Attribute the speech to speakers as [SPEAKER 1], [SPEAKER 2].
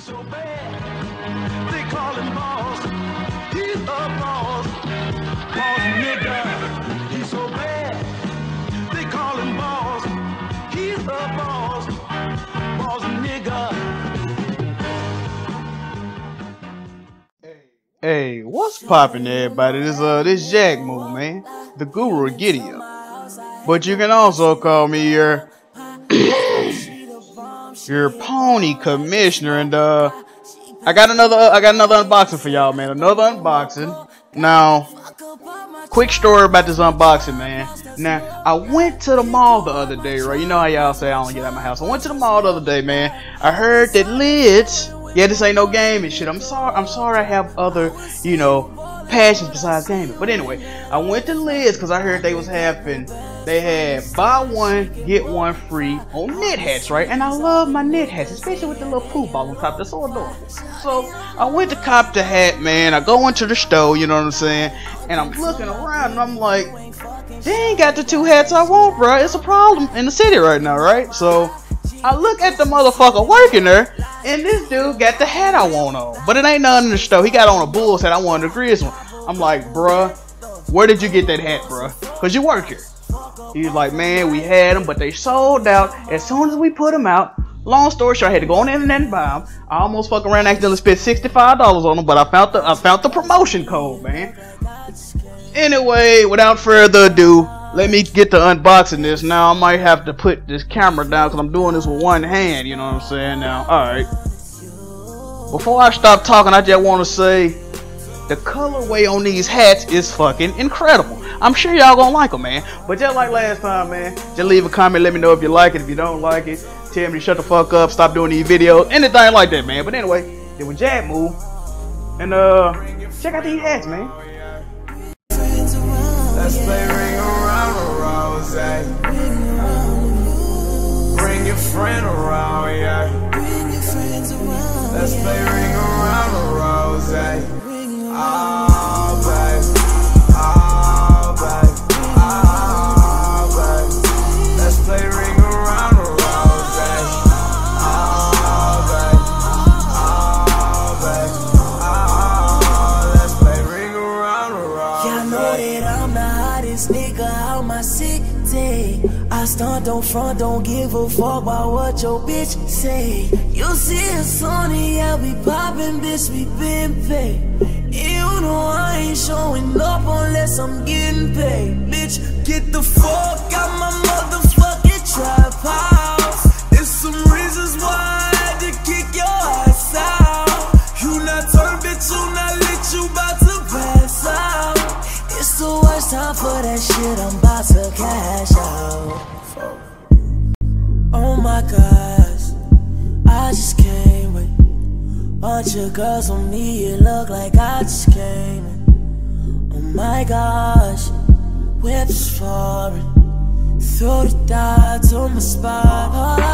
[SPEAKER 1] So bad, they call him boss. He's a boss, boss nigga. He's so bad, they call him boss. He's a boss, boss nigga.
[SPEAKER 2] Hey, what's poppin' everybody? This uh this Jack move, man. The guru Gideon. But you can also call me your your pony commissioner and uh I got another I got another unboxing for y'all, man. Another unboxing. Now, quick story about this unboxing, man. Now, I went to the mall the other day, right? You know how y'all say I don't get out of my house. I went to the mall the other day, man. I heard that lids yeah, this ain't no game and shit. I'm sorry. I'm sorry. I have other, you know, passions besides gaming. But anyway, I went to Lids because I heard they was having. They had buy one get one free on knit hats, right? And I love my knit hats, especially with the little poo ball on top. That's so adorable. So I went to cop the hat, man. I go into the store, you know what I'm saying? And I'm looking around and I'm like, they ain't got the two hats I want, bro. It's a problem in the city right now, right? So I look at the motherfucker working there, and this dude got the hat I want on. But it ain't none in the store. He got on a Bulls hat. I wanted a Grizz one. I'm like, bruh, where did you get that hat, bruh? Because you work here. He's like, man, we had them, but they sold out as soon as we put them out. Long story short, I had to go on the internet and buy them. I almost fuck around accidentally spent $65 on them, but I found the I found the promotion code, man. Anyway, without further ado, let me get to unboxing this. Now, I might have to put this camera down because I'm doing this with one hand, you know what I'm saying? Now, alright. Before I stop talking, I just want to say the colorway on these hats is fucking incredible. I'm sure y'all gonna like them, man. But just like last time, man, just leave a comment. Let me know if you like it. If you don't like it, tell me to shut the fuck up, stop doing these videos, anything like that, man. But anyway, it was Jack Move. And, uh, check out these hats, man.
[SPEAKER 3] Let's play ring around rose. Bring your friend around, yeah.
[SPEAKER 4] Hottest nigga out my city. I stunt, don't front, don't give a fuck about what your bitch say. You see us on it, yeah, we poppin', bitch, we been paid. You know I ain't showing up unless I'm getting paid. Bitch, get the fuck time for that shit, I'm about to cash out. Oh my gosh, I just can't wait. Bunch of girls on me, it look like I just came. Oh my gosh, whips foreign. Throw the dots on my spot.